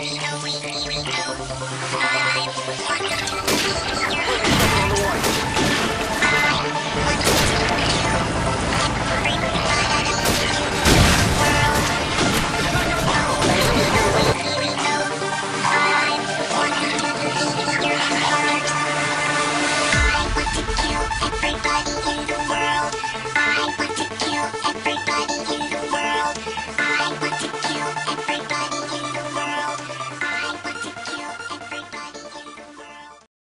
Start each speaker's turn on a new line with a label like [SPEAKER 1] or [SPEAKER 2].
[SPEAKER 1] and we